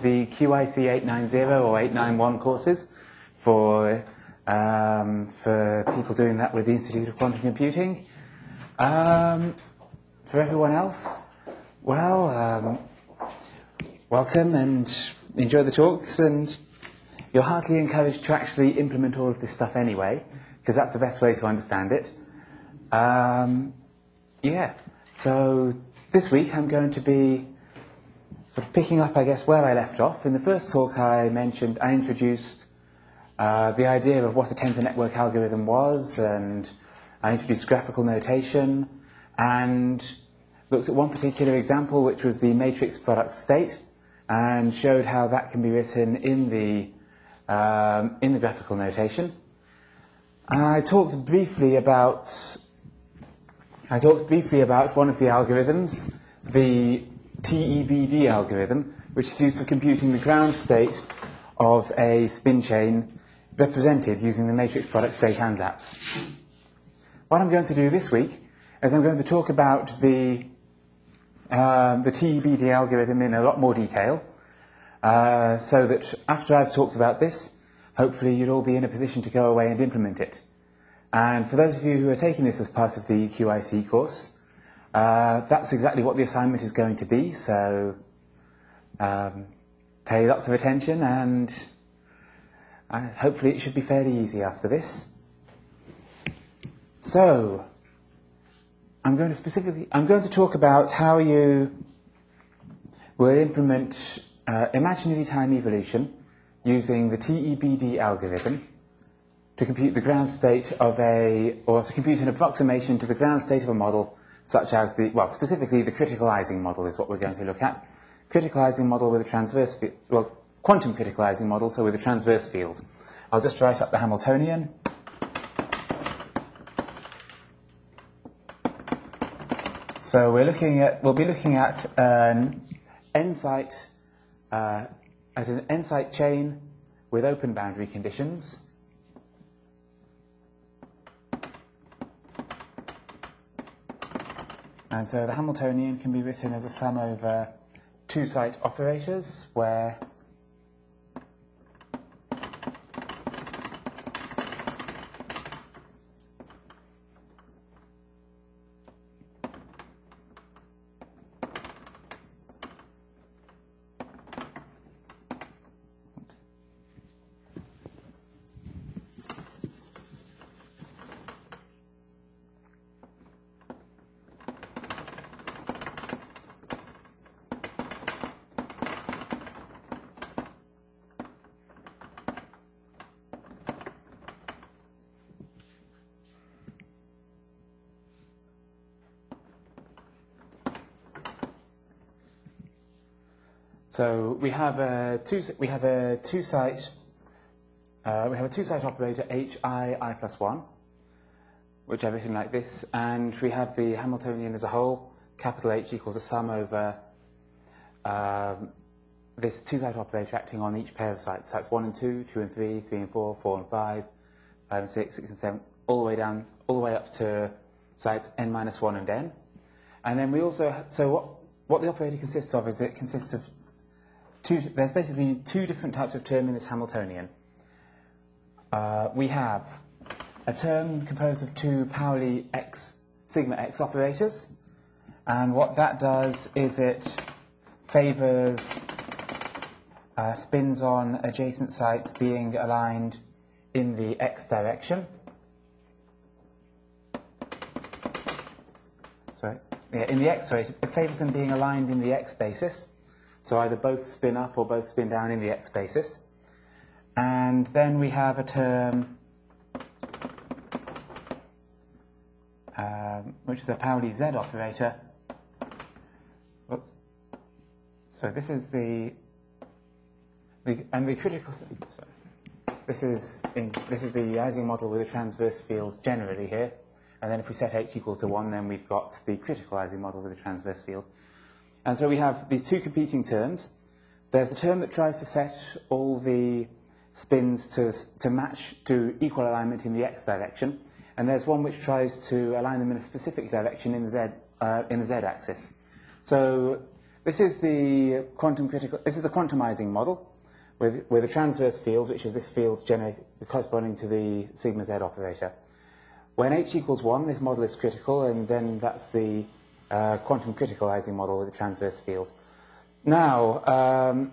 the QIC 890 or 891 courses for, um, for people doing that with the Institute of Quantum Computing. Um, for everyone else, well, um, welcome and enjoy the talks and you're heartily encouraged to actually implement all of this stuff anyway, because that's the best way to understand it. Um, yeah, so this week I'm going to be picking up, I guess, where I left off. In the first talk I mentioned, I introduced uh, the idea of what a tensor network algorithm was, and I introduced graphical notation, and looked at one particular example, which was the matrix product state, and showed how that can be written in the, um, in the graphical notation. And I talked briefly about I talked briefly about one of the algorithms, the TEBD algorithm, which is used for computing the ground state of a spin chain represented using the matrix product state ansatz. What I'm going to do this week is I'm going to talk about the, uh, the TEBD algorithm in a lot more detail, uh, so that after I've talked about this, hopefully you'll all be in a position to go away and implement it. And for those of you who are taking this as part of the QIC course, uh, that's exactly what the assignment is going to be, so um, pay lots of attention and uh, hopefully it should be fairly easy after this. So, I'm going to specifically, I'm going to talk about how you will implement uh, imaginary time evolution using the TEBD algorithm to compute the ground state of a, or to compute an approximation to the ground state of a model such as the, well, specifically the critical Ising model is what we're going to look at. Critical Ising model with a transverse well, quantum critical Ising model, so with a transverse field. I'll just write up the Hamiltonian. So we're looking at, we'll be looking at an n-site, uh, as an n-site chain with open boundary conditions. And so the Hamiltonian can be written as a sum over two site operators where So we have a two we have a two site uh, we have a two site operator h i i plus one, which written like this, and we have the Hamiltonian as a whole. Capital H equals a sum over um, this two site operator acting on each pair of sites. Sites one and two, two and three, three and four, four and five, five and six, six and seven, all the way down, all the way up to sites n minus one and n. And then we also so what what the operator consists of is it consists of two, there's basically two different types of term in this Hamiltonian. Uh, we have a term composed of two Pauli x, sigma x operators, and what that does is it favors uh, spins on adjacent sites being aligned in the x direction. Sorry, yeah, in the x, sorry, it favors them being aligned in the x basis. So either both spin up or both spin down in the x basis. And then we have a term um, which is a Pauli Z operator. Oops. So this is the, the and the critical. Sorry. This is in, this is the Ising model with a transverse field generally here. And then if we set h equal to 1, then we've got the critical Ising model with a transverse field. And so we have these two competing terms. There's a term that tries to set all the spins to, to match to equal alignment in the x direction. And there's one which tries to align them in a specific direction in the z, uh, in the z axis. So This is the quantum critical, this is the quantum Ising model with, with a transverse field, which is this field corresponding to the sigma z operator. When h equals 1, this model is critical, and then that's the uh, quantum critical Ising model with the transverse field. Now, um,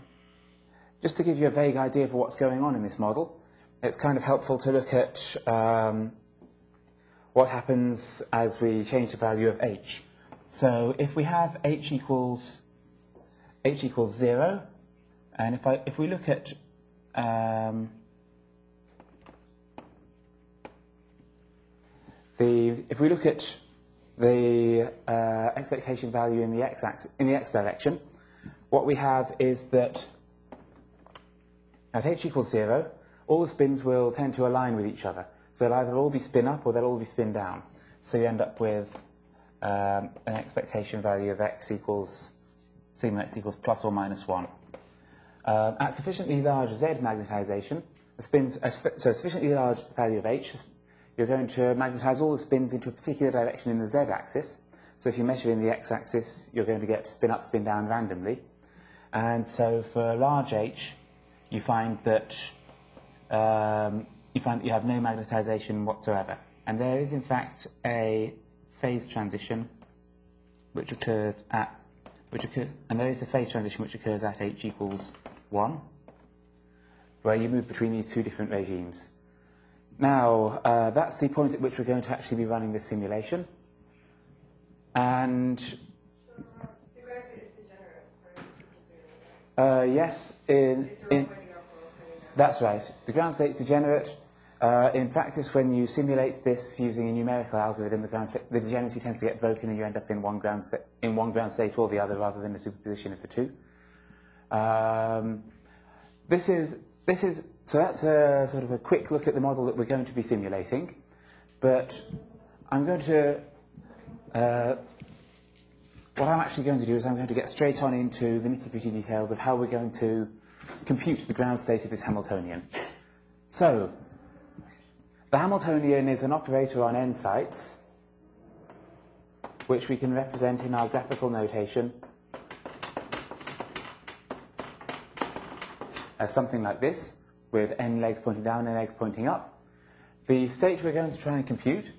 just to give you a vague idea of what's going on in this model, it's kind of helpful to look at um, what happens as we change the value of h. So if we have h equals h equals 0, and if, I, if we look at um, the, if we look at the uh, expectation value in the x in the x direction, what we have is that at h equals 0, all the spins will tend to align with each other. So they'll either all be spin up or they'll all be spin down. So you end up with um, an expectation value of x equals sigma x equals plus or minus 1. Uh, at sufficiently large z magnetization, the spins, uh, so sufficiently large value of h, you're going to magnetize all the spins into a particular direction in the z-axis. So if you measure in the x-axis, you're going to get spin up, spin down randomly. And so for large h, you find that um, you find that you have no magnetization whatsoever. And there is, in fact, a phase transition which occurs at, which occurs, and there is a phase transition which occurs at h equals 1, where you move between these two different regimes. Now, uh, that's the point at which we're going to actually be running this simulation. And uh, yes, in, in, that's right. The ground state's degenerate. Uh, in practice, when you simulate this using a numerical algorithm, the, ground state, the degeneracy tends to get broken and you end up in one, ground in one ground state or the other rather than the superposition of the two. Um, this is, this is, so that's a sort of a quick look at the model that we're going to be simulating. But I'm going to, uh, what I'm actually going to do is I'm going to get straight on into the nitty-gritty details of how we're going to compute the ground state of this Hamiltonian. So, the Hamiltonian is an operator on n sites, which we can represent in our graphical notation as something like this, with n legs pointing down n legs pointing up. The state we're going to try and compute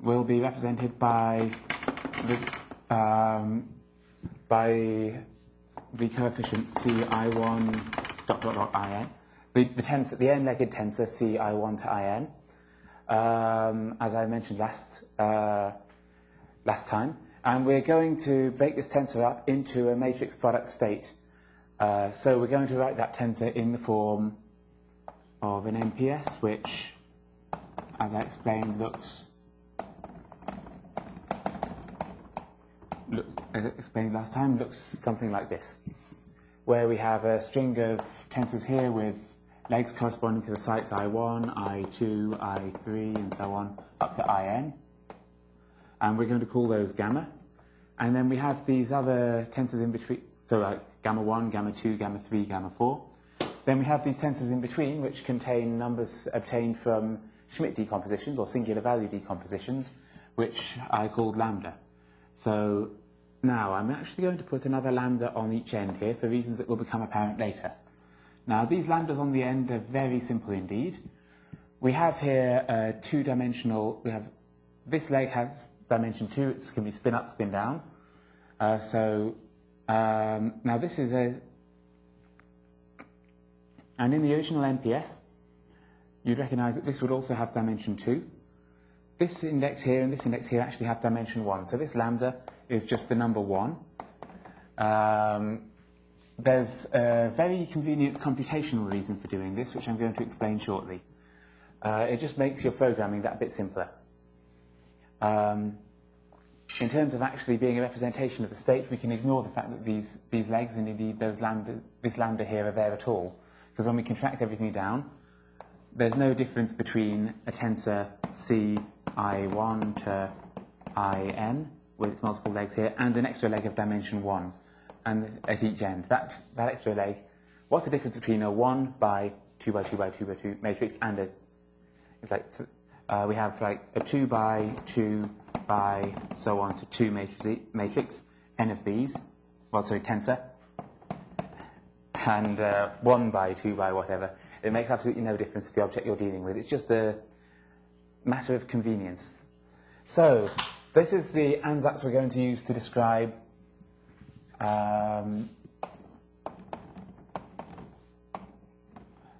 will be represented by the, um, by the coefficient ci1 dot dot dot in, the, the, tensor, the n-legged tensor ci1 to in, um, as I mentioned last, uh, last time. And we're going to break this tensor up into a matrix product state. Uh, so we're going to write that tensor in the form of an MPS, which, as I explained, looks look, as explained last time, looks something like this, where we have a string of tensors here with legs corresponding to the sites I1, I2, I3, and so on, up to IN. And we're going to call those gamma. And then we have these other tensors in between, so like gamma 1, gamma 2, gamma 3, gamma 4. Then we have these tensors in between, which contain numbers obtained from Schmidt decompositions, or singular value decompositions, which I called lambda. So now, I'm actually going to put another lambda on each end here for reasons that will become apparent later. Now, these lambdas on the end are very simple indeed. We have here a two-dimensional, we have, this leg has dimension two, it can be spin up, spin down. Uh, so, um, now this is a, and in the original MPS, you'd recognize that this would also have dimension two. This index here and this index here actually have dimension one. So this lambda is just the number one. Um, there's a very convenient computational reason for doing this, which I'm going to explain shortly. Uh, it just makes your programming that bit simpler. Um, in terms of actually being a representation of the state, we can ignore the fact that these, these legs and indeed those lambda, this lambda here are there at all. Because when we contract everything down, there's no difference between a tensor C I1 to IN with its multiple legs here, and an extra leg of dimension 1 and at each end. That, that extra leg, what's the difference between a 1 by 2 by 2 by 2 by 2 matrix and a, it's like, uh, we have like a 2 by 2 by so on to 2 matrix, matrix n of these, well, sorry, tensor, and uh, 1 by 2 by whatever. It makes absolutely no difference to the object you're dealing with. It's just a matter of convenience. So, this is the ansatz we're going to use to describe um,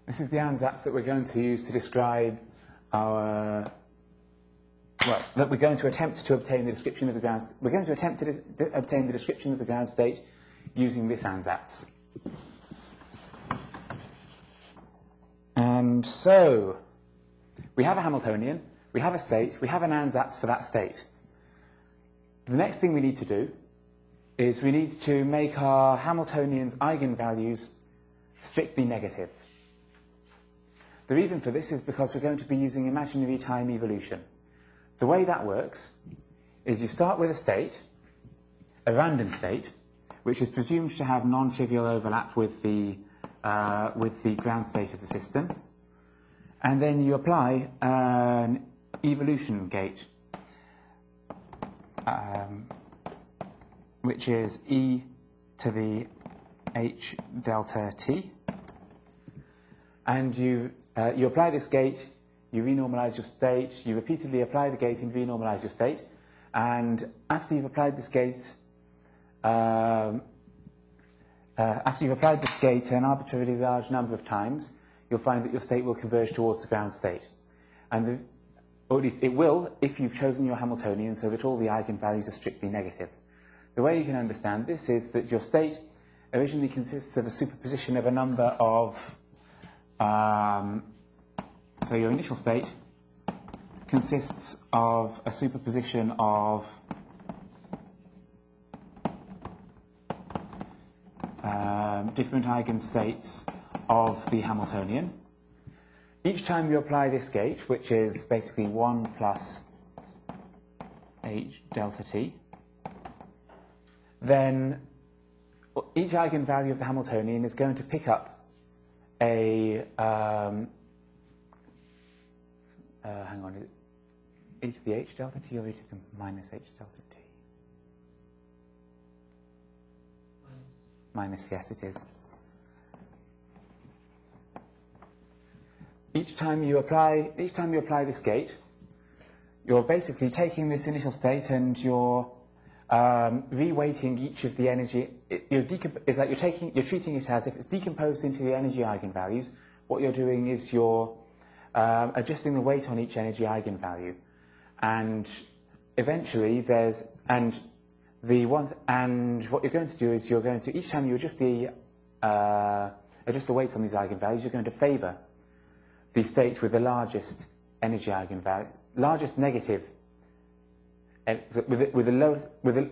this is the ansatz that we're going to use to describe our well, that we're going to attempt to obtain the description of the ground. We're going to attempt to, to obtain the description of the ground state using this ansatz. And so, we have a Hamiltonian, we have a state, we have an ansatz for that state. The next thing we need to do is we need to make our Hamiltonian's eigenvalues strictly negative. The reason for this is because we're going to be using imaginary time evolution. The way that works is you start with a state, a random state, which is presumed to have non-trivial overlap with the, uh, with the ground state of the system, and then you apply an evolution gate, um, which is e to the h delta t, and you, uh, you apply this gate you renormalize your state, you repeatedly apply the gate and renormalize your state, and after you've applied this gate, um, uh, after you've applied this gate an arbitrarily large number of times, you'll find that your state will converge towards the ground state. And the, or at least it will if you've chosen your Hamiltonian so that all the eigenvalues are strictly negative. The way you can understand this is that your state originally consists of a superposition of a number of um, so your initial state consists of a superposition of um, different eigenstates of the Hamiltonian. Each time you apply this gate, which is basically 1 plus h delta t, then each eigenvalue of the Hamiltonian is going to pick up a um, uh, hang on, is it e to the h delta t or e to the minus h delta t? Minus. minus, yes, it is. Each time you apply, each time you apply this gate, you're basically taking this initial state and you're um, reweighting each of the energy. It, you're it's like you're taking, you're treating it as if it's decomposed into the energy eigenvalues. What you're doing is you're um, adjusting the weight on each energy eigenvalue. And eventually there's, and the one, and what you're going to do is you're going to, each time you adjust the, uh, adjust the weight on these eigenvalues, you're going to favor the state with the largest energy eigenvalue, largest negative, with the, with the lowest, with the,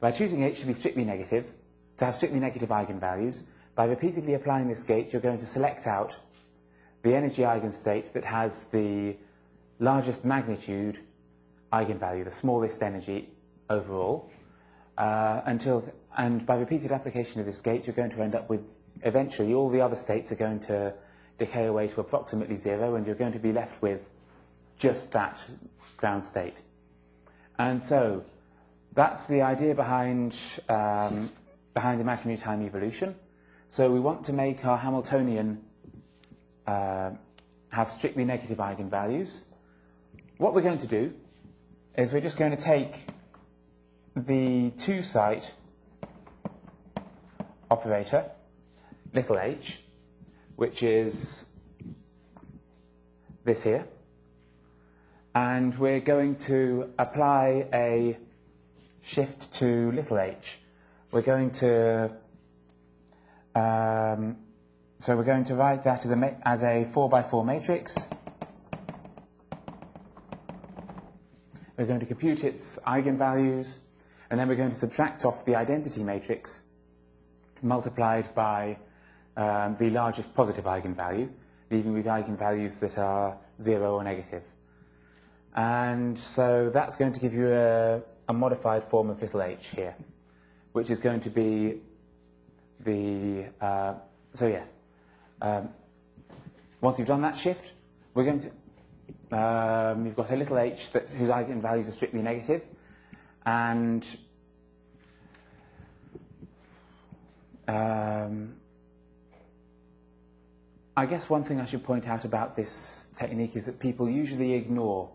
by choosing H to be strictly negative, to have strictly negative eigenvalues, by repeatedly applying this gate, you're going to select out the energy eigenstate that has the largest magnitude eigenvalue, the smallest energy overall, uh, until and by repeated application of this gate, you're going to end up with eventually all the other states are going to decay away to approximately zero, and you're going to be left with just that ground state. And so that's the idea behind um, behind imaginary time evolution. So we want to make our Hamiltonian uh, have strictly negative eigenvalues. What we're going to do is we're just going to take the two-site operator, little h, which is this here, and we're going to apply a shift to little h. We're going to um, so we're going to write that as a, as a 4 by 4 matrix. We're going to compute its eigenvalues, and then we're going to subtract off the identity matrix multiplied by um, the largest positive eigenvalue, leaving with eigenvalues that are 0 or negative. And so that's going to give you a, a modified form of little h here, which is going to be the, uh, so yes, um, once you've done that shift, we're going to, um, you've got a little h whose eigenvalues are strictly negative, and um, I guess one thing I should point out about this technique is that people usually ignore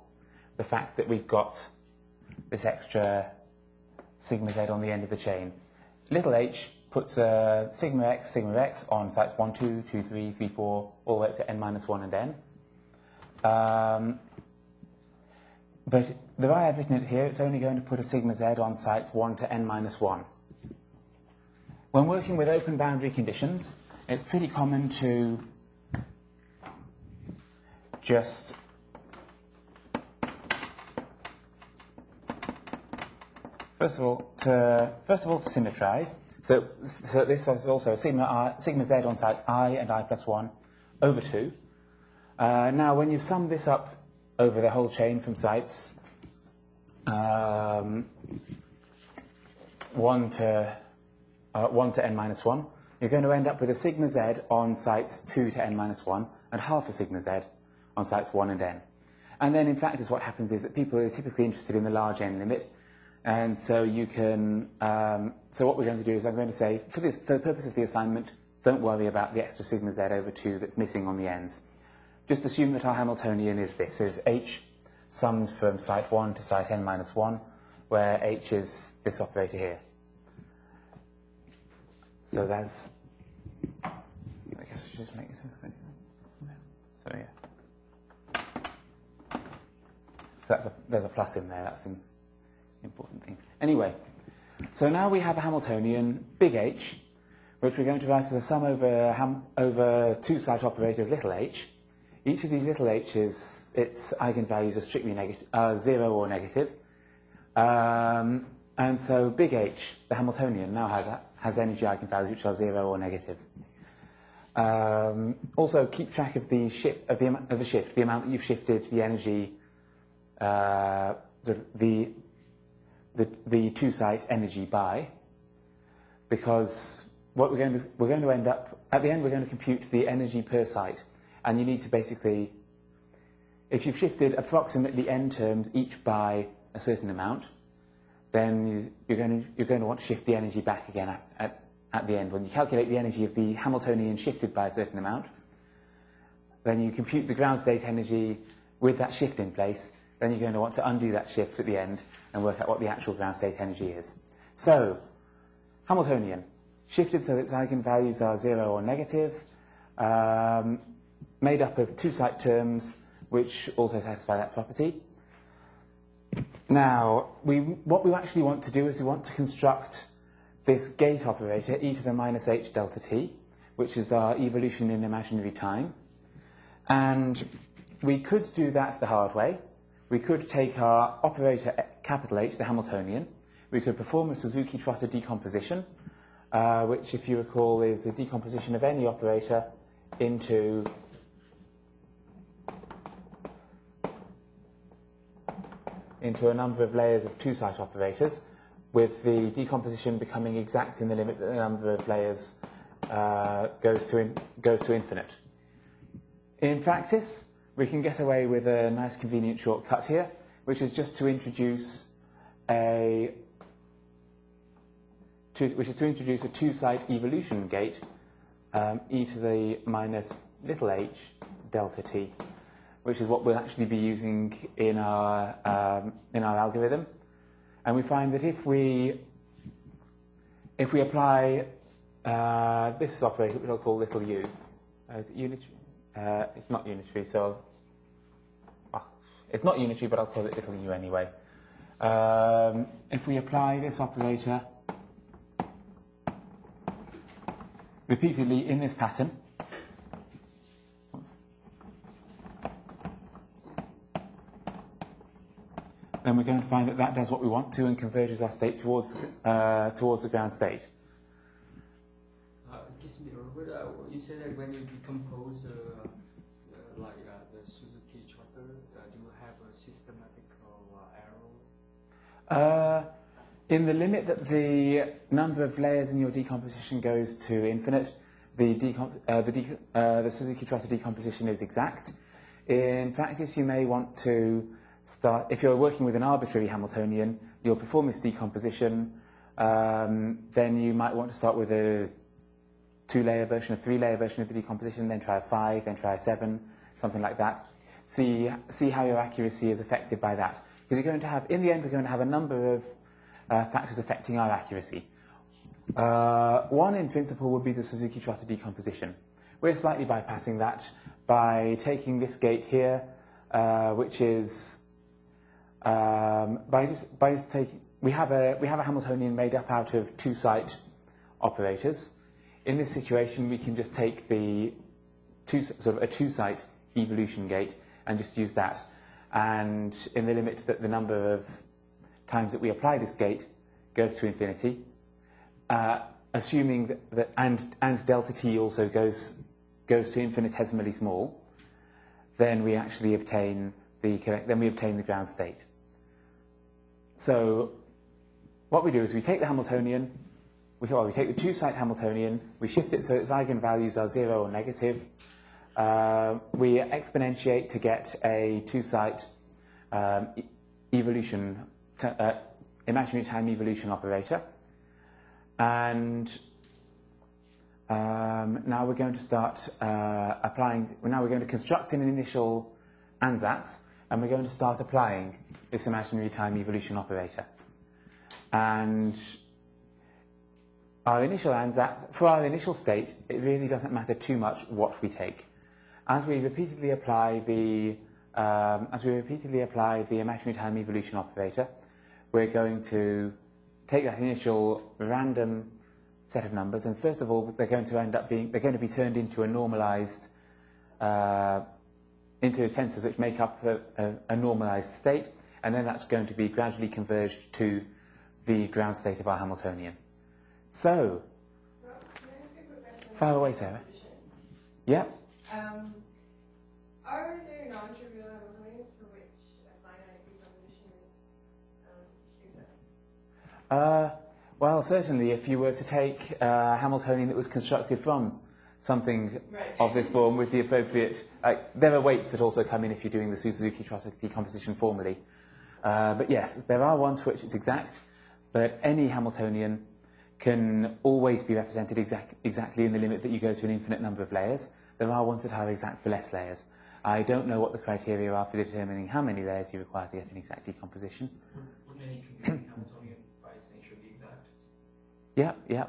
the fact that we've got this extra sigma z on the end of the chain. Little h puts uh, sigma x, sigma x on sites 1, 2, 2, 3, 3, 4, all the way up to n minus 1 and n. Um, but the way I've written it here, it's only going to put a sigma z on sites 1 to n minus 1. When working with open boundary conditions, it's pretty common to just first of all to first of all to symmetrize. So, so this is also sigma, I, sigma z on sites i and i plus 1 over 2. Uh, now, when you sum this up over the whole chain from sites um, 1 to uh, 1 to n minus 1, you're going to end up with a sigma z on sites 2 to n minus 1 and half a sigma z on sites 1 and n. And then in practice what happens is that people are typically interested in the large n limit. And so you can, um, so what we're going to do is I'm going to say, for, this, for the purpose of the assignment, don't worry about the extra sigma z over 2 that's missing on the ends. Just assume that our Hamiltonian is this, is h summed from site 1 to site n minus 1, where h is this operator here. So that's, I guess we should just make this, so yeah. So that's a, there's a plus in there. That's an important thing. Anyway, so now we have a Hamiltonian, big H, which we're going to write as a sum over, ham, over two site operators, little h. Each of these little h's, its eigenvalues are strictly negative, uh, zero or negative. Um, and so big H, the Hamiltonian, now has, has energy eigenvalues which are zero or negative. Um, also, keep track of the, shift, of, the, of the shift, the amount that you've shifted the energy uh, of the, the, the two-site energy by, because what we're going, to, we're going to end up, at the end we're going to compute the energy per site, and you need to basically, if you've shifted approximately n terms each by a certain amount, then you're going to, you're going to want to shift the energy back again at, at, at the end. When you calculate the energy of the Hamiltonian shifted by a certain amount, then you compute the ground state energy with that shift in place, then you're going to want to undo that shift at the end and work out what the actual ground state energy is. So, Hamiltonian, shifted so its eigenvalues are zero or negative, um, made up of two site terms which also satisfy that property. Now, we, what we actually want to do is we want to construct this gate operator, e to the minus h delta t, which is our evolution in imaginary time. And we could do that the hard way, we could take our operator capital H, the Hamiltonian. We could perform a Suzuki-Trotter decomposition, uh, which, if you recall, is a decomposition of any operator into into a number of layers of two-site operators, with the decomposition becoming exact in the limit that the number of layers uh, goes, to in, goes to infinite. In practice, we can get away with a nice convenient shortcut here, which is just to introduce a to, which is to introduce a two-site evolution gate, um, e to the minus little h delta t, which is what we'll actually be using in our um, in our algorithm. And we find that if we if we apply uh, this operator, which I'll call little u, as unitary, uh, it's not unitary, so well, it's not unitary, but I'll call it little u anyway. Um, if we apply this operator repeatedly in this pattern, then we're going to find that that does what we want to and converges our state towards, uh, towards the ground state. You said that when you decompose uh, uh, like uh, the Suzuki Trotter, uh, do you have a systematic Uh, error? in the limit that the number of layers in your decomposition goes to infinite, the, the, de the Suzuki Trotter decomposition is exact. In practice, you may want to start, if you're working with an arbitrary Hamiltonian, you'll perform this decomposition, um, then you might want to start with a two-layer version, a three-layer version of the decomposition, then try a five, then try a seven, something like that. See, see how your accuracy is affected by that. Because you're going to have, in the end, we're going to have a number of uh, factors affecting our accuracy. Uh, one, in principle, would be the Suzuki-Trotter decomposition. We're slightly bypassing that by taking this gate here, uh, which is um, by just by just taking we have a we have a Hamiltonian made up out of two site operators. In this situation, we can just take the two sort of a two site evolution gate and just use that. And in the limit that the number of times that we apply this gate goes to infinity, uh, assuming that, that and and delta t also goes goes to infinitesimally small, then we actually obtain the correct, then we obtain the ground state. So what we do is we take the Hamiltonian, we, well, we take the two-site Hamiltonian, we shift it so its eigenvalues are zero or negative. Uh, we exponentiate to get a two-site um, evolution, uh, imaginary time evolution operator. And um, now we're going to start uh, applying, now we're going to construct an initial ansatz, and we're going to start applying this imaginary time evolution operator. And our initial ansatz, for our initial state, it really doesn't matter too much what we take. As we repeatedly apply the, um, as we repeatedly apply the imaginary time evolution operator, we're going to take that initial random set of numbers, and first of all, they're going to end up being, they're going to be turned into a normalized, uh, into tensors which make up a, a, a normalized state, and then that's going to be gradually converged to the ground state of our Hamiltonian. So, Well, can I ask a quick question? Fire away, Sarah. Yeah. Um, are there non-trivial Hamiltonians for which a finite decomposition is um, accepted? Uh, well, certainly, if you were to take a Hamiltonian that was constructed from something Right. of this form with the appropriate, like, there are weights that also come in if you're doing the Suzuki-Trotter decomposition formally. Uh, but yes, there are ones for which it's exact, but any Hamiltonian can always be represented exact, exactly in the limit that you go to an infinite number of layers. There are ones that are exact for less layers. I don't know what the criteria are for determining how many layers you require to get an exact decomposition. Would, would any Hamiltonian by its nature be exact? Yeah, yeah.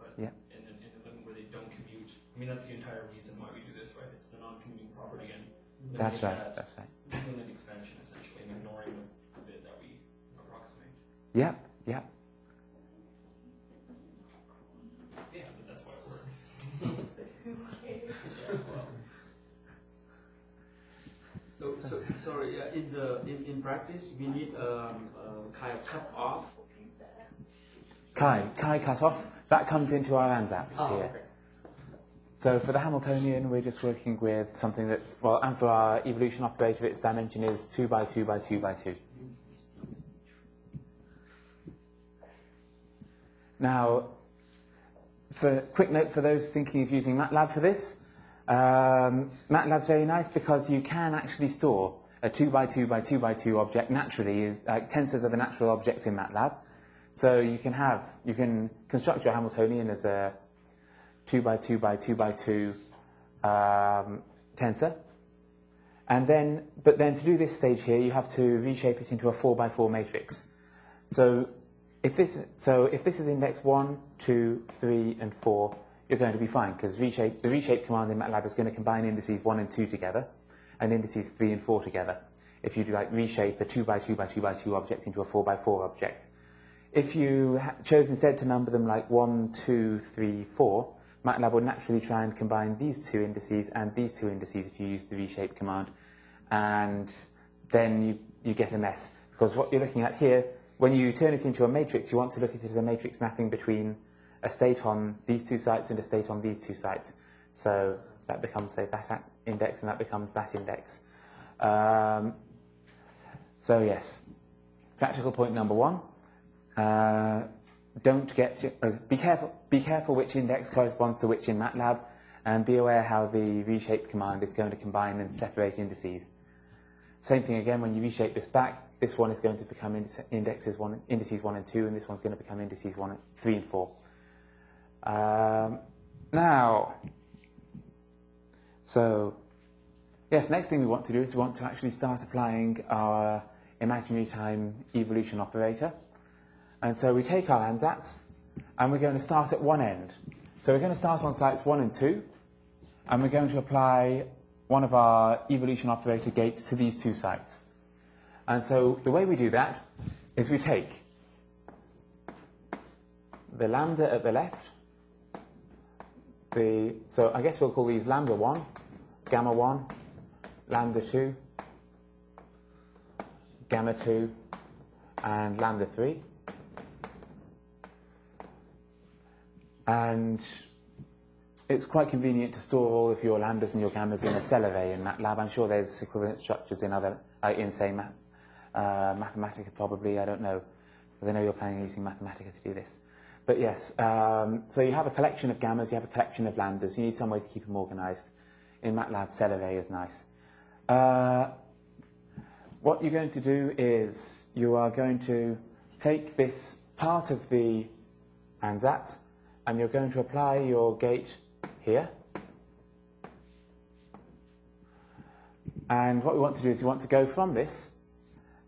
But Yeah. in, the, in the limit where they don't commute, I mean, that's the entire reason why we do this, right? It's the non-commuting property and That's right, that that's right. limit expansion essentially and ignoring the, bit that we approximate. Yeah. Yeah, So, so sorry. Uh, in the in, in practice, we need um, uh, kind of cut off. Chi, chi cut off, that comes into our ansatz Oh, here. okay. So for the Hamiltonian, we're just working with something that's, well, and for our evolution operator, its dimension is 2 by 2 by 2 by 2. Now, for quick note for those thinking of using MATLAB for this, um, MATLAB's very nice because you can actually store a 2 by 2 by 2 by 2 object naturally. Is, like tensors are the natural objects in MATLAB. So you can have, you can construct your Hamiltonian as a 2 by 2 by 2 by 2 um, tensor. And then, but then to do this stage here, you have to reshape it into a 4 by 4 matrix. So if this, so if this is index 1, 2, 3, and 4, you're going to be fine because reshape, the reshape command in MATLAB is going to combine indices 1 and 2 together and indices 3 and 4 together. If you do like reshape a 2 by 2 by 2 by 2 object into a 4 by 4 object. If you chose instead to number them like 1, 2, 3, 4, MATLAB would naturally try and combine these two indices and these two indices if you use the reshape command. And then you, you get a mess. Because what you're looking at here, when you turn it into a matrix, you want to look at it as a matrix mapping between state on these two sites and a state on these two sites. So that becomes, say, that index and that becomes that index. Um, so yes, practical point number one. Uh, don't get uh, be careful be careful which index corresponds to which in MATLAB And be aware how the reshape command is going to combine and separate indices. Same thing again, when you reshape this back, this one is going to become indexes one, indices 1 and 2, and this one's going to become indices 1, 3 and 4. Um, now, so, yes, next thing we want to do is we want to actually start applying our imaginary time evolution operator. And so we take our ansatz, and we're going to start at one end. So we're going to start on sites 1 and 2, and we're going to apply one of our evolution operator gates to these two sites. And so the way we do that is we take the lambda at the left, the, so I guess we'll call these lambda 1, gamma 1, lambda 2, gamma 2, and lambda 3. And it's quite convenient to store all of your lambdas and your gammas in a cell array in MATLAB. I'm sure there's equivalent structures in other, uh, in say, uh, Mathematica probably, I don't know, because I know you're planning on using Mathematica to do this. But yes, um, so you have a collection of gammas, you have a collection of lambdas, you need some way to keep them organized. In MATLAB, cell array is nice. Uh, what you're going to do is you are going to take this part of the ansatz and you're going to apply your gate here. And what we want to do is we want to go from this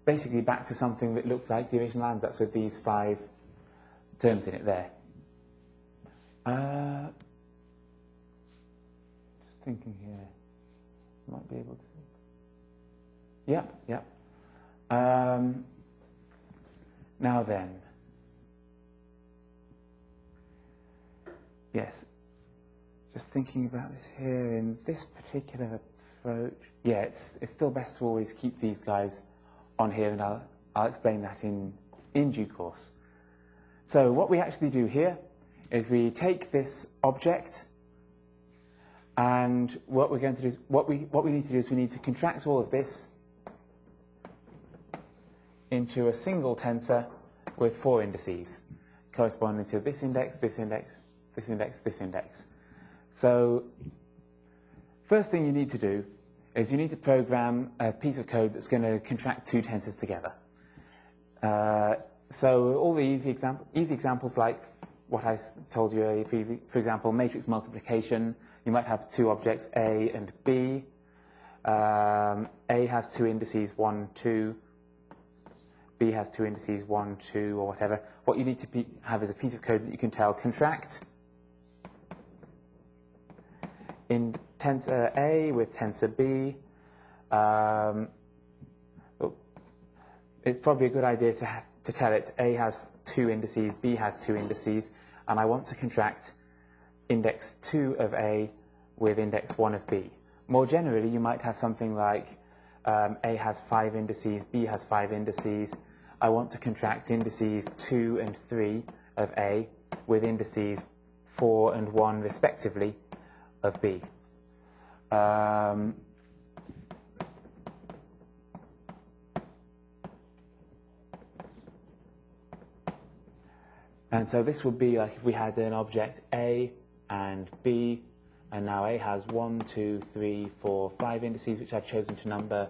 basically back to something that looked like the original ansatz with these five terms in it there. Uh, just thinking here, might be able to. Yep, yep. Um, now then, yes, just thinking about this here in this particular approach. Yeah, it's it's still best to always keep these guys on here, and I'll, I'll explain that in, in due course. So what we actually do here is we take this object, and what we're going to do is, what we, what we need to do is we need to contract all of this into a single tensor with four indices, corresponding to this index, this index, this index, this index. So first thing you need to do is you need to program a piece of code that's going to contract two tensors together. Uh, so all the easy, example, easy examples like what I told you for example, matrix multiplication, you might have two objects, A and B. Um, A has two indices, 1, 2. B has two indices, 1, 2, or whatever. What you need to have is a piece of code that you can tell contract in tensor A with tensor B, um, oh, it's probably a good idea to, have, to tell it A has two indices, B has two indices, and I want to contract index 2 of A with index 1 of B. More generally, you might have something like um, A has five indices, B has five indices. I want to contract indices 2 and 3 of A with indices 4 and 1 respectively of B. Um, and so this would be like if we had an object A and B, and now A has one, two, three, four, five indices, which I've chosen to number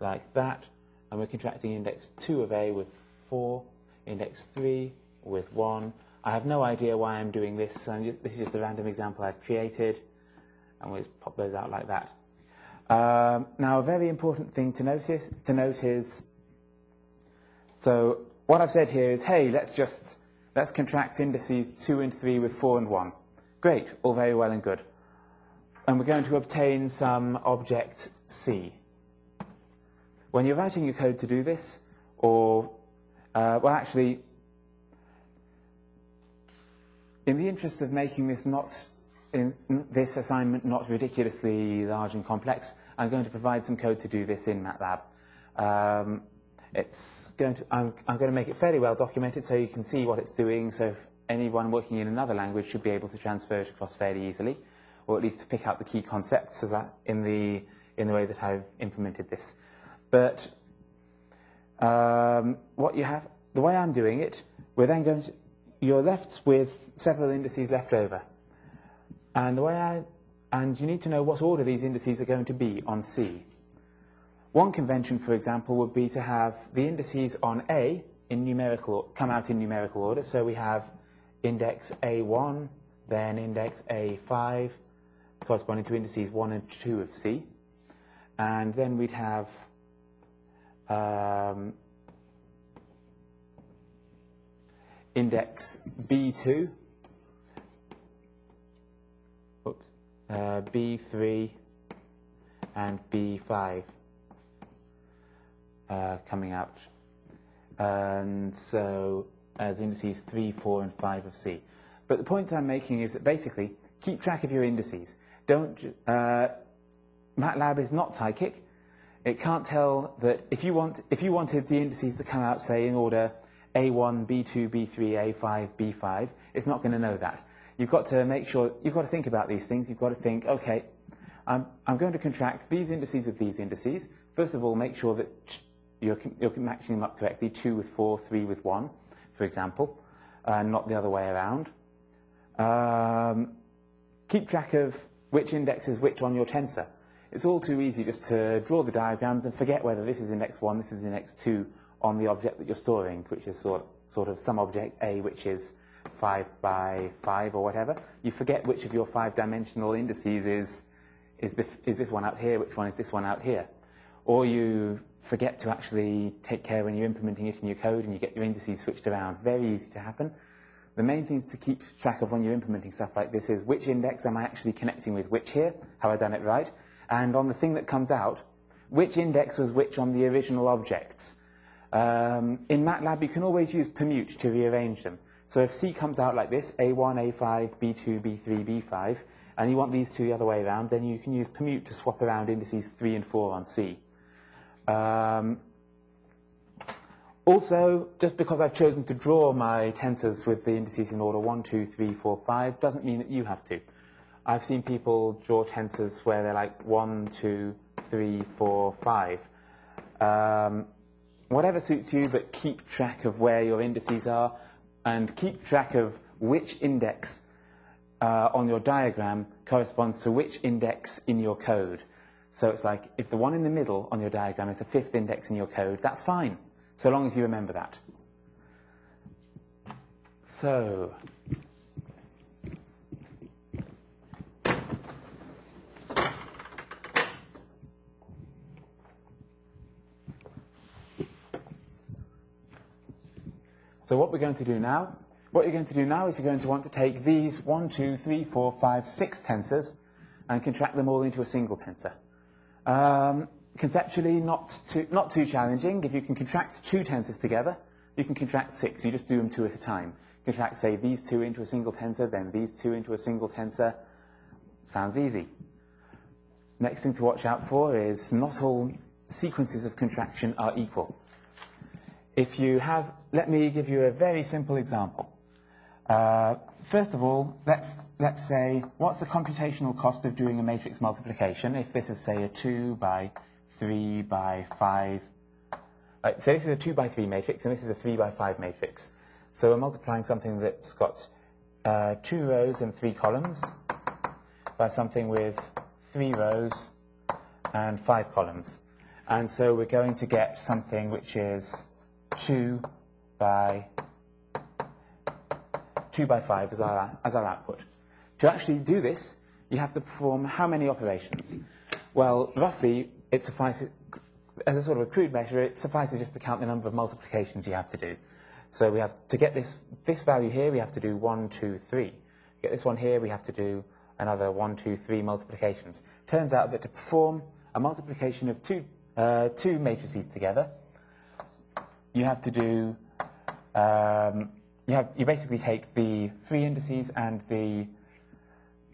like that. And we're contracting index 2 of A with 4, index 3 with 1. I have no idea why I'm doing this. Just, this is just a random example I've created and we'll just pop those out like that. Um, now, a very important thing to notice to note is, so what I've said here is, hey, let's just let's contract indices two and three with four and one. Great, all very well and good. And we're going to obtain some object C. When you're writing your code to do this, or uh, well, actually, in the interest of making this not in this assignment not ridiculously large and complex, I'm going to provide some code to do this in MATLAB. Um, it's going to, I'm, I'm going to make it fairly well documented so you can see what it's doing, so anyone working in another language should be able to transfer it across fairly easily, or at least to pick out the key concepts in, the, in the way that I've implemented this. But um, what you have, the way I'm doing it, we're then going to, you're left with several indices left over. And the way I, and you need to know what order these indices are going to be on C. One convention, for example, would be to have the indices on A in numerical, come out in numerical order. So we have index A1, then index A5, corresponding to indices 1 and 2 of C. And then we'd have um, index B2, oops, uh, B3, and B5 uh, coming out. And so as indices 3, 4, and 5 of C. But the point I'm making is that basically, keep track of your indices. Don't, uh, MATLAB is not psychic. It can't tell that if you, want, if you wanted the indices to come out, say, in order A1, B2, B3, A5, B5, it's not going to know that. You've got to make sure, you've got to think about these things. You've got to think, okay, I'm, I'm going to contract these indices with these indices. First of all, make sure that you're, you're matching them up correctly, 2 with 4, 3 with 1, for example, uh, not the other way around. Um, keep track of which index is which on your tensor. It's all too easy just to draw the diagrams and forget whether this is index 1, this is index 2 on the object that you're storing, which is sort, sort of some object A, which is 5 by 5 or whatever. You forget which of your five-dimensional indices is, is, this, is this one out here, which one is this one out here. Or you forget to actually take care when you're implementing it in your code and you get your indices switched around. Very easy to happen. The main things to keep track of when you're implementing stuff like this is which index am I actually connecting with which here? Have I done it right? And on the thing that comes out, which index was which on the original objects? Um, in MATLAB, you can always use permute to rearrange them. So if C comes out like this, A1, A5, B2, B3, B5, and you want these two the other way around, then you can use permute to swap around indices 3 and 4 on C. Um, also, just because I've chosen to draw my tensors with the indices in order 1, 2, 3, 4, 5 doesn't mean that you have to. I've seen people draw tensors where they're like 1, 2, 3, 4, 5. Um, whatever suits you, but keep track of where your indices are and keep track of which index uh, on your diagram corresponds to which index in your code. So it's like if the one in the middle on your diagram is the fifth index in your code, that's fine, so long as you remember that. So, So what we're going to do now, what you're going to do now is you're going to want to take these 1, 2, 3, 4, 5, 6 tensors and contract them all into a single tensor. Um, conceptually, not too, not too challenging. If you can contract two tensors together, you can contract six. You just do them two at a time. Contract, say, these two into a single tensor, then these two into a single tensor. Sounds easy. Next thing to watch out for is not all sequences of contraction are equal. If you have, let me give you a very simple example. Uh, first of all, let's, let's say, what's the computational cost of doing a matrix multiplication if this is, say, a 2 by 3 by 5. Uh, say this is a 2 by 3 matrix, and this is a 3 by 5 matrix. So we're multiplying something that's got uh, two rows and three columns by something with three rows and five columns. And so we're going to get something which is 2 by 2 by 5 as our, as our output. To actually do this, you have to perform how many operations? Well, roughly, it suffices, as a sort of a crude measure, it suffices just to count the number of multiplications you have to do. So we have to get this, this value here, we have to do 1, 2, 3. Get this one here, we have to do another 1, 2, 3 multiplications. Turns out that to perform a multiplication of two, uh, two matrices together, you have to do um, you, have, you basically take the three indices and the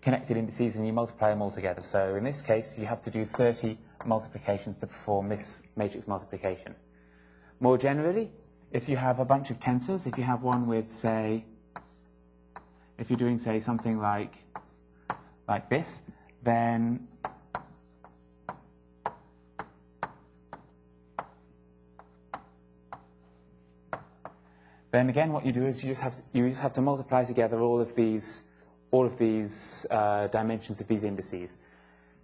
connected indices and you multiply them all together. So in this case, you have to do 30 multiplications to perform this matrix multiplication. More generally, if you have a bunch of tensors, if you have one with, say, if you're doing, say, something like, like this, then Then again, what you do is you just have to, you have to multiply together all of these all of these uh, dimensions of these indices.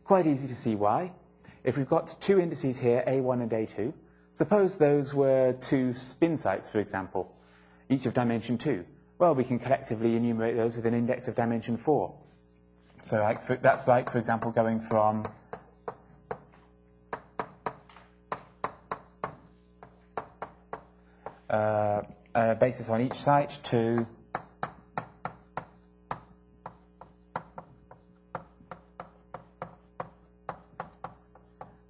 Quite easy to see why. If we've got two indices here, A1 and A2, suppose those were two spin sites, for example, each of dimension 2. Well, we can collectively enumerate those with an index of dimension 4. So like for, that's like, for example, going from uh, a basis on each site to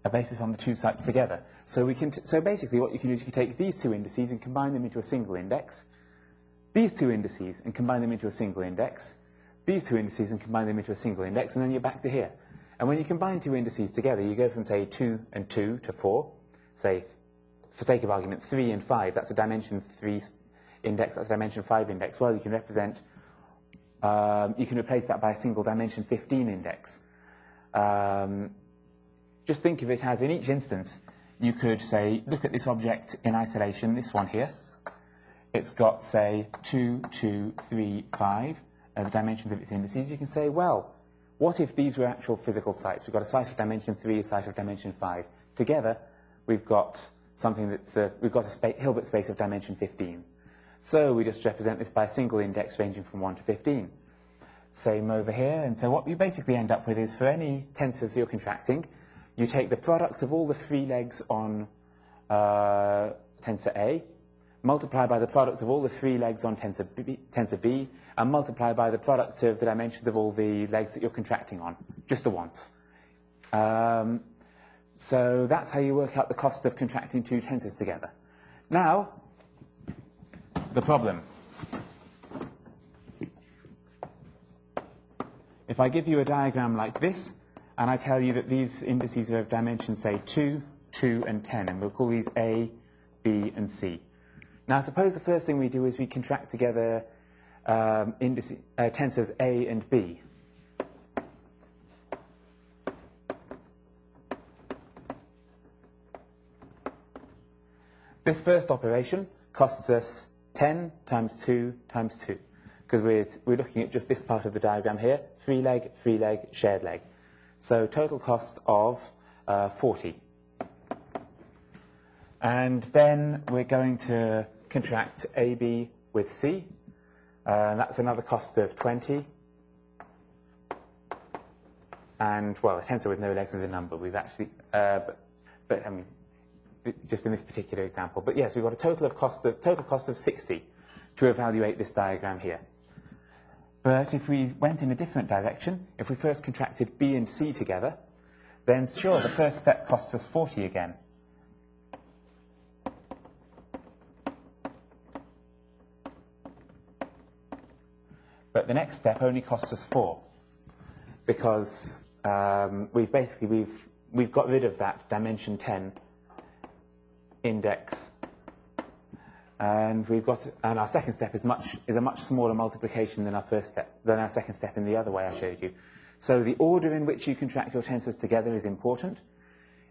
a basis on the two sites together. So we can so basically what you can do is you can take these two indices and combine them into a single index, these two indices and combine them into a single index, these two indices and combine them into a single index, and then you're back to here. And when you combine two indices together, you go from, say, 2 and 2 to 4. Say, for sake of argument, 3 and 5, that's a dimension 3 index, that's a dimension 5 index. Well, you can represent, um, you can replace that by a single dimension 15 index. Um, just think of it as, in each instance, you could say, look at this object in isolation, this one here. It's got, say, 2, 2, 3, 5 uh, the dimensions of its indices, you can say, well, what if these were actual physical sites? We've got a site of dimension 3, a site of dimension 5. Together, we've got something that's, uh, we've got a spa Hilbert space of dimension 15. So we just represent this by a single index ranging from 1 to 15. Same over here, and so what you basically end up with is for any tensors you're contracting, you take the product of all the free legs on uh, tensor A, multiply by the product of all the free legs on tensor B, tensor B, and multiply by the product of the dimensions of all the legs that you're contracting on, just the once. Um, so that's how you work out the cost of contracting two tensors together. Now, the problem. If I give you a diagram like this, and I tell you that these indices are of dimension, say, 2, 2, and 10, and we'll call these A, B, and C. Now, suppose the first thing we do is we contract together um, indice, uh, tensors A and B. This first operation costs us 10 times 2 times 2, because we're, we're looking at just this part of the diagram here, free leg, free leg, shared leg. So total cost of uh, 40. And then we're going to contract AB with C. Uh, that's another cost of 20. And, well, a tensor with no legs is a number. We've actually, uh, but, but, I mean, just in this particular example. But yes, we've got a total of cost of, total cost of 60 to evaluate this diagram here. But if we went in a different direction, if we first contracted B and C together, then sure, the first step costs us 40 again. But the next step only costs us four because um, we've basically we've we've got rid of that dimension 10 index and we've got and our second step is much is a much smaller multiplication than our first step than our second step in the other way I showed you. So the order in which you contract your tensors together is important.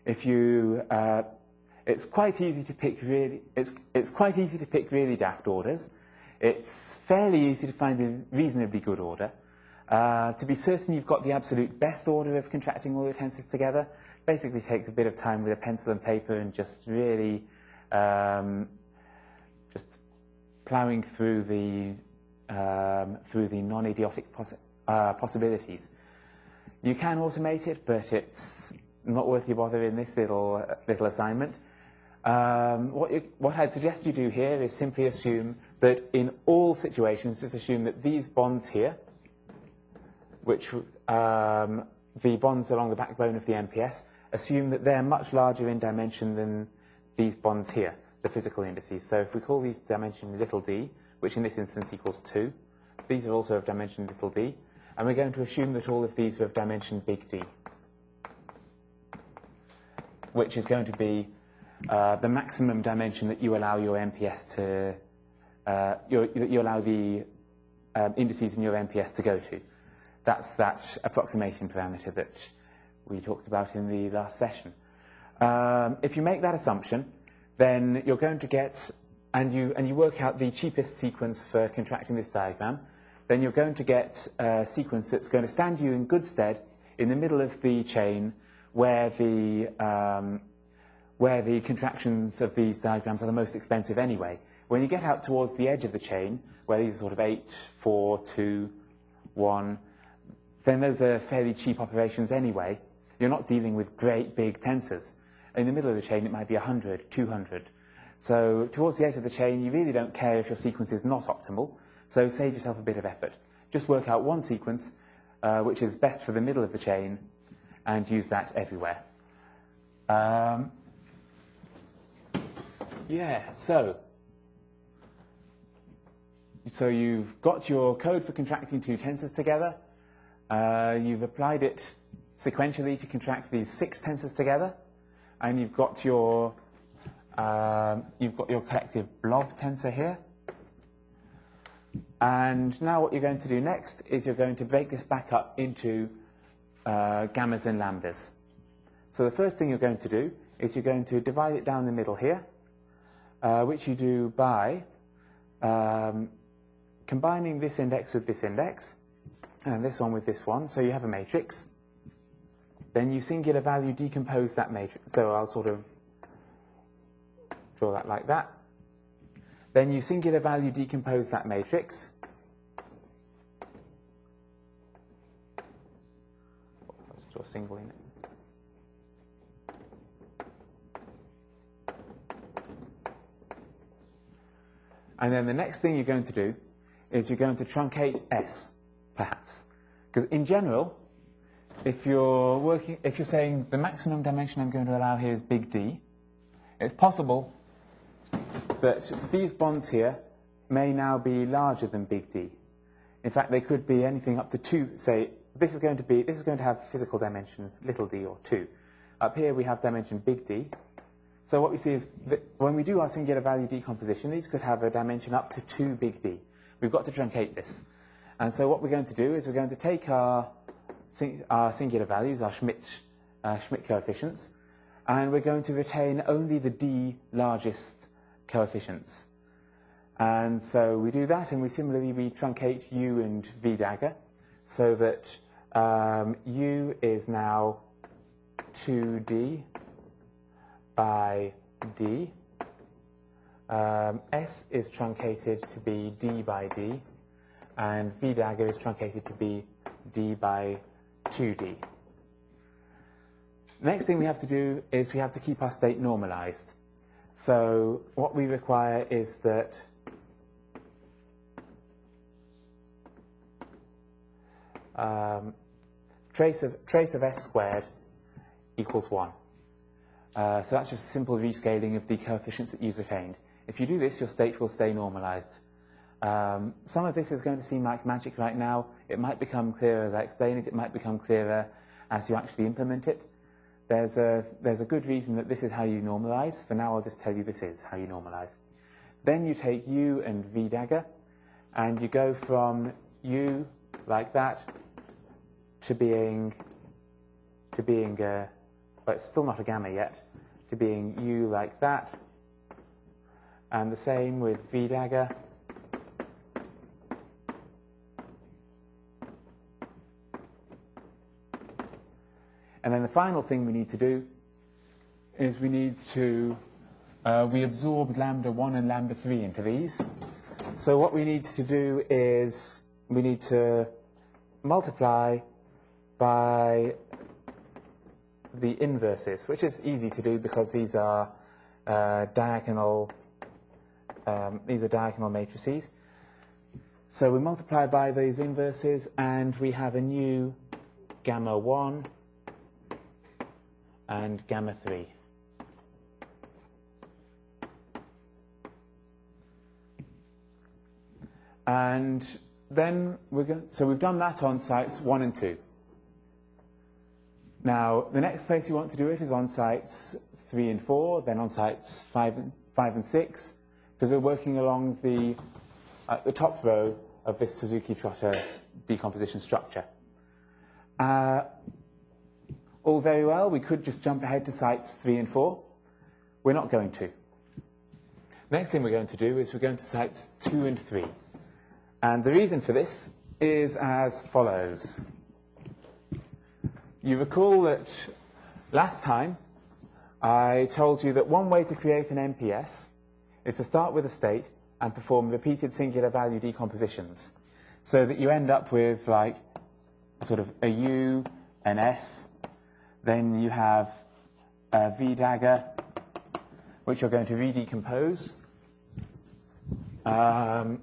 If you uh, it's quite easy to pick really it's it's quite easy to pick really daft orders. It's fairly easy to find a reasonably good order. Uh, to be certain you've got the absolute best order of contracting all your tensors together basically takes a bit of time with a pencil and paper and just really um, just ploughing through the um, through the non-idiotic uh, possibilities. You can automate it, but it's not worth your bother in this little little assignment. Um, what, you, what I'd suggest you do here is simply assume that in all situations, just assume that these bonds here, which um, the bonds along the backbone of the MPS, assume that they're much larger in dimension than these bonds here, the physical indices. So if we call these dimension little d, which in this instance equals 2, these are also of dimension little d, and we're going to assume that all of these are of dimension big D, which is going to be uh, the maximum dimension that you allow your MPS to, uh, you allow the um, indices in your MPS to go to. That's that approximation parameter that we talked about in the last session. Um, if you make that assumption, then you're going to get, and you, and you work out the cheapest sequence for contracting this diagram, then you're going to get a sequence that's going to stand you in good stead in the middle of the chain where the, um, where the contractions of these diagrams are the most expensive anyway. When you get out towards the edge of the chain, where these are sort of 8, 4, 2, 1, then those are fairly cheap operations anyway. You're not dealing with great big tensors. In the middle of the chain, it might be 100, 200. So towards the edge of the chain, you really don't care if your sequence is not optimal. So save yourself a bit of effort. Just work out one sequence uh, which is best for the middle of the chain and use that everywhere. Um, yeah, so so you've got your code for contracting two tensors together. Uh, you've applied it sequentially to contract these six tensors together, and you've got your um, you've got your collective blob tensor here. And now what you're going to do next is you're going to break this back up into uh, gammas and lambdas. So the first thing you're going to do is you're going to divide it down the middle here, uh, which you do by um, combining this index with this index, and this one with this one, so you have a matrix. Then you singular value decompose that matrix. So I'll sort of draw that like that. Then you singular value decompose that matrix. Let's draw single in it. And then the next thing you're going to do is you're going to truncate S, perhaps. Because in general, if you're working, if you're saying the maximum dimension I'm going to allow here is big D, it's possible that these bonds here may now be larger than big D. In fact, they could be anything up to two. Say this is going to be this is going to have physical dimension little d or two. Up here we have dimension big D. So what we see is that when we do our singular value decomposition, these could have a dimension up to 2 big D. We've got to truncate this. And so what we're going to do is we're going to take our, our singular values, our Schmidt, uh, Schmidt coefficients, and we're going to retain only the D largest coefficients. And so we do that, and we similarly we truncate U and V dagger, so that um, U is now 2D by D. Um, S is truncated to be D by D, and V dagger is truncated to be D by 2D. Next thing we have to do is we have to keep our state normalized. So what we require is that um, trace, of, trace of s squared equals 1. Uh, so that's just a simple rescaling of the coefficients that you've retained. If you do this, your state will stay normalized. Um, some of this is going to seem like magic right now. It might become clearer as I explain it. It might become clearer as you actually implement it. There's a, there's a good reason that this is how you normalize. For now, I'll just tell you this is how you normalize. Then you take U and V dagger, and you go from U like that to being, to being a, but it's still not a gamma yet, to being U like that, and the same with V dagger. And then the final thing we need to do is we need to, uh, we absorb lambda 1 and lambda 3 into these. So what we need to do is we need to multiply by the inverses, which is easy to do because these are uh, diagonal, um, these are diagonal matrices. So we multiply by those inverses and we have a new gamma 1 and gamma 3. And then we're going, so we've done that on sites 1 and 2. Now, the next place you want to do it is on sites 3 and 4, then on sites 5 and, five and 6, because we're working along the, uh, the top row of this Suzuki-Trotter decomposition structure. Uh, all very well, we could just jump ahead to sites 3 and 4. We're not going to. Next thing we're going to do is we're going to sites 2 and 3. And the reason for this is as follows. You recall that last time I told you that one way to create an MPS is to start with a state and perform repeated singular value decompositions so that you end up with like sort of a U, an S, then you have a V dagger, which you're going to redecompose. Um,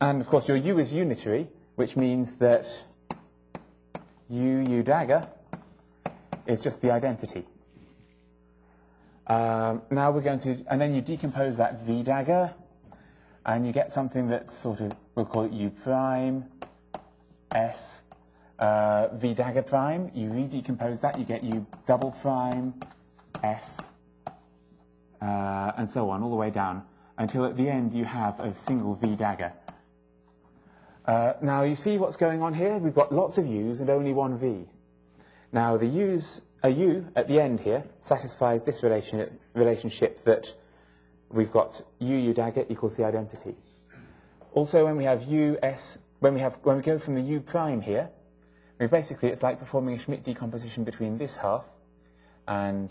and of course, your U is unitary, which means that U, U dagger is just the identity. Um, now we're going to, and then you decompose that V dagger, and you get something that's sort of, we'll call it U prime, S, uh, V dagger prime. You redecompose that, you get U double prime, S, uh, and so on, all the way down, until at the end you have a single V dagger. Uh, now you see what's going on here? We've got lots of U's and only one V. Now the U's, a U at the end here satisfies this relation, relationship that we've got U, U dagger equals the identity. Also when we have U, S, when we, have, when we go from the U prime here, I mean, basically it's like performing a Schmidt decomposition between this half and,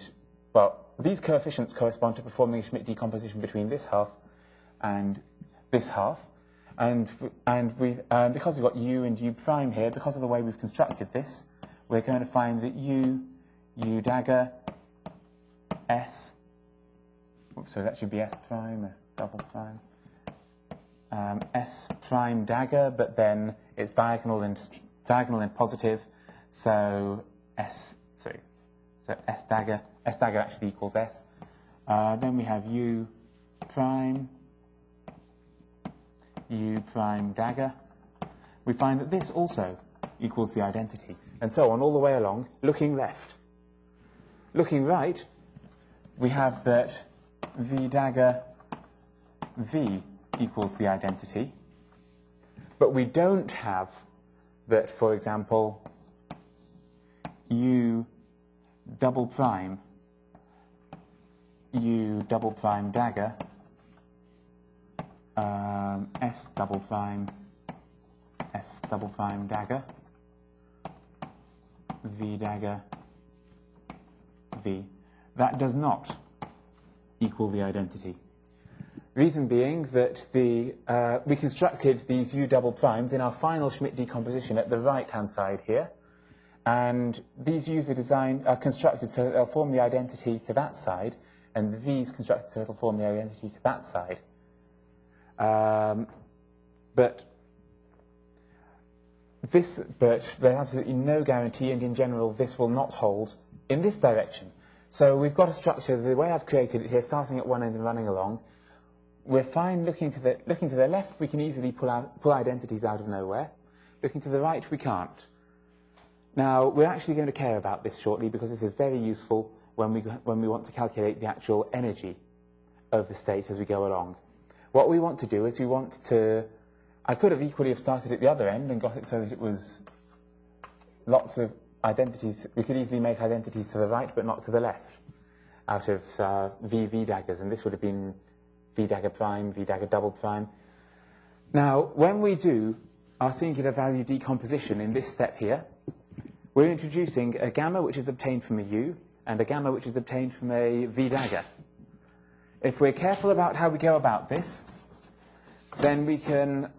well, these coefficients correspond to performing a Schmidt decomposition between this half and this half. And, and we, um, because we've got u and u prime here, because of the way we've constructed this, we're going to find that u, u dagger, s, so that should be s prime, s double prime, um, s prime dagger, but then it's diagonal and diagonal and positive, so s, so, so s dagger, s dagger actually equals s. Uh, then we have u prime, u prime dagger, we find that this also equals the identity, and so on all the way along, looking left. Looking right, we have that v dagger v equals the identity, but we don't have that, for example, u double prime, u double prime dagger um, S double prime, S double prime dagger, V dagger, V. That does not equal the identity. Reason being that the, uh, we constructed these U double primes in our final Schmidt decomposition at the right-hand side here, and these U's are designed, are constructed so that they'll form the identity to that side, and the V's constructed so it'll form the identity to that side. Um, but this, but there's absolutely no guarantee, and in general, this will not hold in this direction. So we've got a structure, the way I've created it here, starting at one end and running along. We're fine looking to the, looking to the left, we can easily pull, out, pull identities out of nowhere. Looking to the right, we can't. Now, we're actually going to care about this shortly because this is very useful when we, when we want to calculate the actual energy of the state as we go along. What we want to do is we want to, I could have equally have started at the other end and got it so that it was lots of identities, we could easily make identities to the right but not to the left out of uh, V, V daggers, and this would have been V dagger prime, V dagger double prime. Now, when we do our singular value decomposition in this step here, we're introducing a gamma which is obtained from a U and a gamma which is obtained from a V dagger. If we're careful about how we go about this, then we can,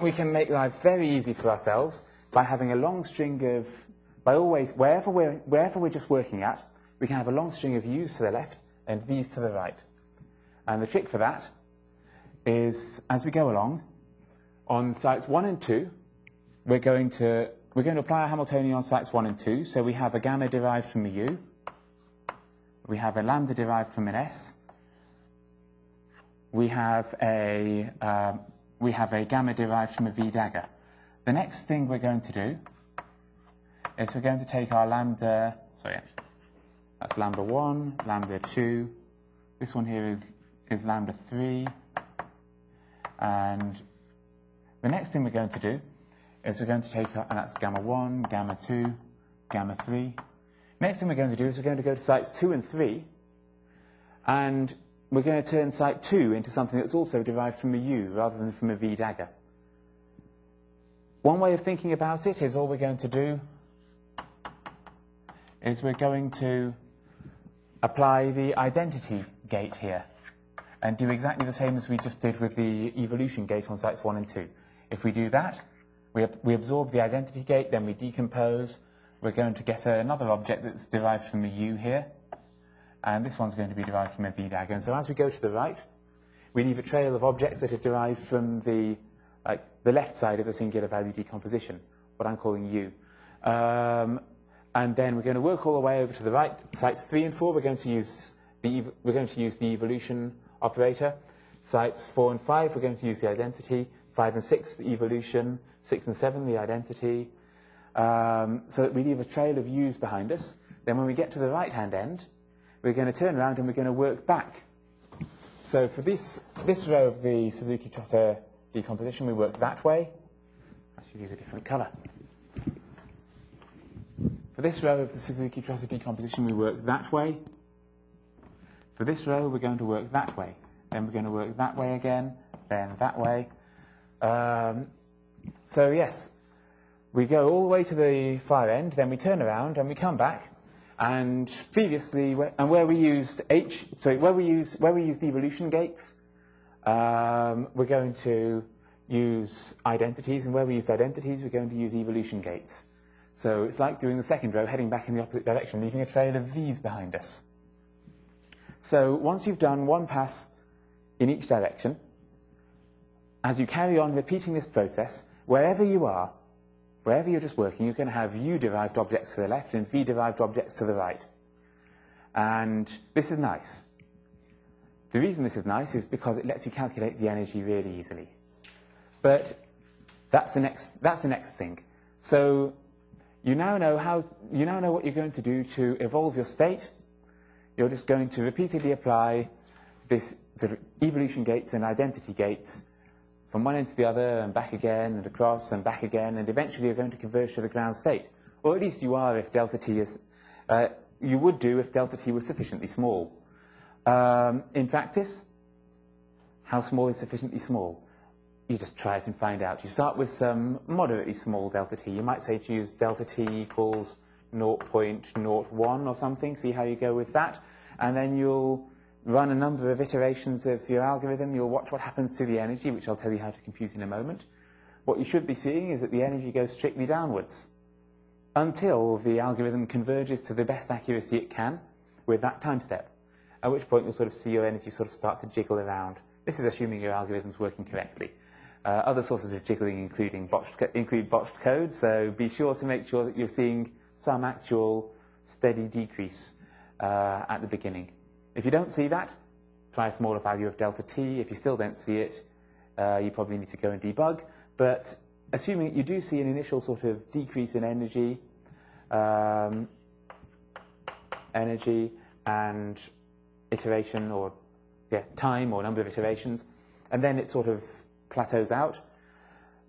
we can make life very easy for ourselves by having a long string of, by always, wherever we're, wherever we're just working at, we can have a long string of u's to the left and v's to the right. And the trick for that is, as we go along, on sites 1 and 2, we're going to, we're going to apply our Hamiltonian on sites 1 and 2. So we have a gamma derived from a u, we have a lambda derived from an S. We have a, uh, we have a gamma derived from a V dagger. The next thing we're going to do is we're going to take our lambda, sorry, that's lambda 1, lambda 2. This one here is, is lambda 3. And the next thing we're going to do is we're going to take, and that's gamma 1, gamma 2, gamma 3. Next thing we're going to do is we're going to go to sites 2 and 3, and we're going to turn site 2 into something that's also derived from a U rather than from a V dagger. One way of thinking about it is all we're going to do is we're going to apply the identity gate here and do exactly the same as we just did with the evolution gate on sites 1 and 2. If we do that, we, we absorb the identity gate, then we decompose. We're going to get another object that's derived from a U here, and this one's going to be derived from a V dagger. And so as we go to the right, we leave a trail of objects that are derived from the, like, the left side of the singular value decomposition, what I'm calling U. Um, and then we're going to work all the way over to the right. Sites 3 and 4, we're going to use the, we're going to use the evolution operator. Sites 4 and 5, we're going to use the identity. 5 and 6, the evolution. 6 and 7, the identity. Um, so that we leave a trail of U's behind us. Then when we get to the right-hand end, we're going to turn around and we're going to work back. So for this, this row of the Suzuki-Trotter decomposition, we work that way. I should use a different colour. For this row of the Suzuki-Trotter decomposition, we work that way. For this row, we're going to work that way. Then we're going to work that way again, then that way. Um, so yes, we go all the way to the far end, then we turn around and we come back. And previously, and where we used H, sorry, where we used where we used evolution gates, um, we're going to use identities, and where we used identities, we're going to use evolution gates. So it's like doing the second row, heading back in the opposite direction, leaving a trail of V's behind us. So once you've done one pass in each direction, as you carry on repeating this process, wherever you are, wherever you're just working, you're going to have U-derived objects to the left and V-derived objects to the right. And this is nice. The reason this is nice is because it lets you calculate the energy really easily. But that's the next, that's the next thing. So you now know how, you now know what you're going to do to evolve your state. You're just going to repeatedly apply this sort of evolution gates and identity gates from one end to the other and back again and across and back again, and eventually you're going to converge to the ground state. Or at least you are if delta t is, uh, you would do if delta t was sufficiently small. Um, in practice, how small is sufficiently small? You just try it and find out. You start with some moderately small delta t. You might say to use delta t equals 0.01 or something, see how you go with that, and then you'll run a number of iterations of your algorithm. You'll watch what happens to the energy, which I'll tell you how to compute in a moment. What you should be seeing is that the energy goes strictly downwards until the algorithm converges to the best accuracy it can with that time step, at which point you'll sort of see your energy sort of start to jiggle around. This is assuming your algorithm's working correctly. Uh, other sources of jiggling including botched, include botched code, so be sure to make sure that you're seeing some actual steady decrease uh, at the beginning. If you don't see that, try a smaller value of delta t. If you still don't see it, uh, you probably need to go and debug. But assuming you do see an initial sort of decrease in energy, um, energy and iteration or yeah, time or number of iterations, and then it sort of plateaus out,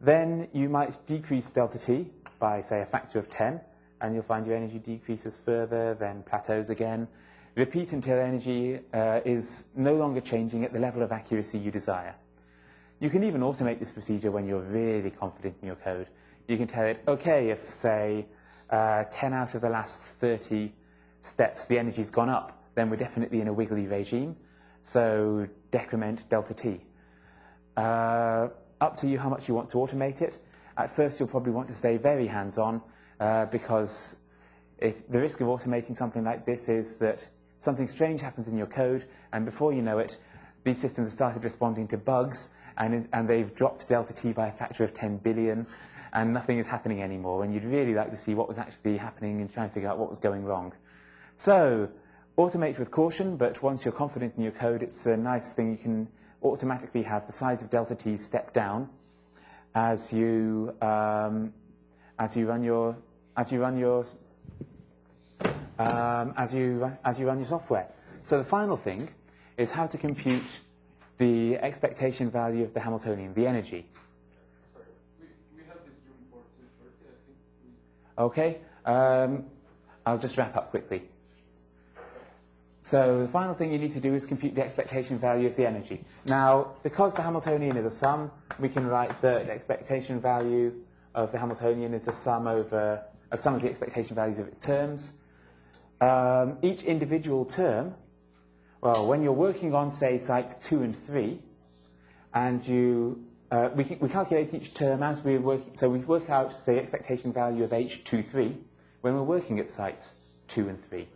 then you might decrease delta t by, say, a factor of 10, and you'll find your energy decreases further, then plateaus again, Repeat until energy uh, is no longer changing at the level of accuracy you desire. You can even automate this procedure when you're really confident in your code. You can tell it, okay, if say uh, 10 out of the last 30 steps the energy's gone up, then we're definitely in a wiggly regime. So decrement delta t. Uh, up to you how much you want to automate it. At first, you'll probably want to stay very hands-on uh, because if the risk of automating something like this is that something strange happens in your code, and before you know it, these systems have started responding to bugs, and, and they've dropped delta t by a factor of 10 billion, and nothing is happening anymore. And you'd really like to see what was actually happening and try and figure out what was going wrong. So, automate with caution, but once you're confident in your code, it's a nice thing. You can automatically have the size of delta t step down as you um, as you run your as you run your um, as, you, as you run your software. So the final thing is how to compute the expectation value of the Hamiltonian, the energy. Sorry, we, we have this room for 2.30, I think. We... Okay, um, I'll just wrap up quickly. So the final thing you need to do is compute the expectation value of the energy. Now, because the Hamiltonian is a sum, we can write the expectation value of the Hamiltonian is the sum over of sum of the expectation values of its terms. Um, each individual term, well, when you're working on, say, sites 2 and 3, and you, uh, we, we calculate each term as we're working, so we work out the expectation value of H23 when we're working at sites 2 and 3.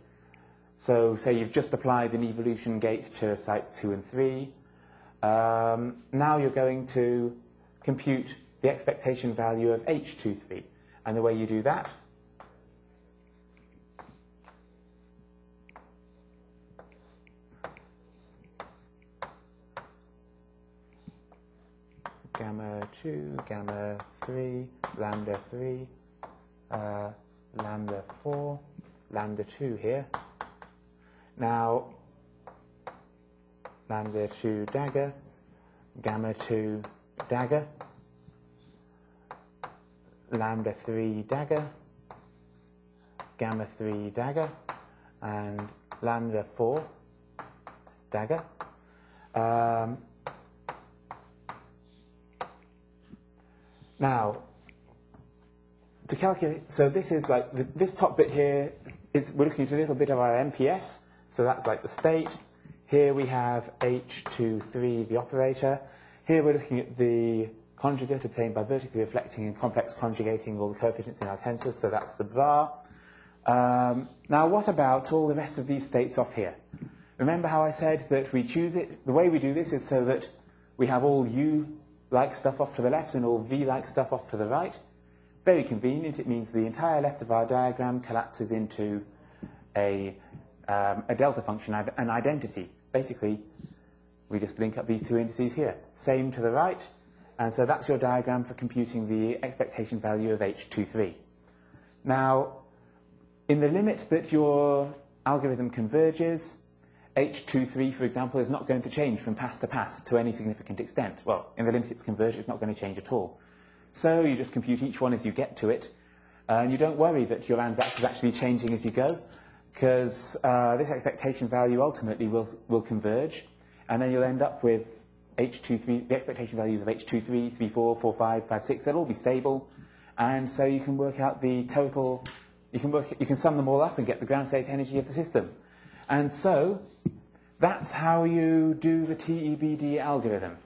So say you've just applied an evolution gate to sites 2 and 3. Um, now you're going to compute the expectation value of H23. And the way you do that gamma 2, gamma 3, lambda 3, uh, lambda 4, lambda 2 here. Now, lambda 2 dagger, gamma 2 dagger, lambda 3 dagger, gamma 3 dagger, and lambda 4 dagger. Um, now, to calculate, so this is like, the, this top bit here is, is, we're looking at a little bit of our MPS, so that's like the state. Here we have H23, the operator. Here we're looking at the conjugate obtained by vertically reflecting and complex conjugating all the coefficients in our tensors, so that's the bar. Um, now, what about all the rest of these states off here? Remember how I said that we choose it? The way we do this is so that we have all U-like stuff off to the left and all V-like stuff off to the right. Very convenient. It means the entire left of our diagram collapses into a, um, a delta function, an identity. Basically, we just link up these two indices here. Same to the right, and so that's your diagram for computing the expectation value of H23. Now, in the limit that your algorithm converges, H23, for example, is not going to change from pass to pass to any significant extent. Well, in the limit it's converged, it's not going to change at all. So you just compute each one as you get to it, and you don't worry that your ansatz is actually changing as you go, because uh, this expectation value ultimately will, will converge, and then you'll end up with H23, the expectation values of H23, 3, 4, 4, 5, 5, 6, they'll all be stable. And so you can work out the total, you can, work, you can sum them all up and get the ground state energy of the system. And so that's how you do the TEBD algorithm.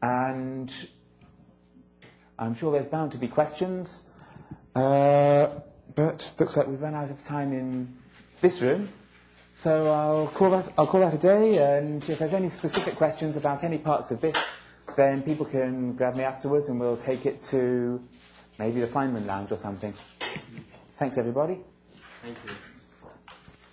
And I'm sure there's bound to be questions, uh, but looks like we've run out of time in this room. So I'll call that, I'll call that a day, and if there's any specific questions about any parts of this, then people can grab me afterwards and we'll take it to maybe the Feynman Lounge or something. Thanks, everybody. Thank you.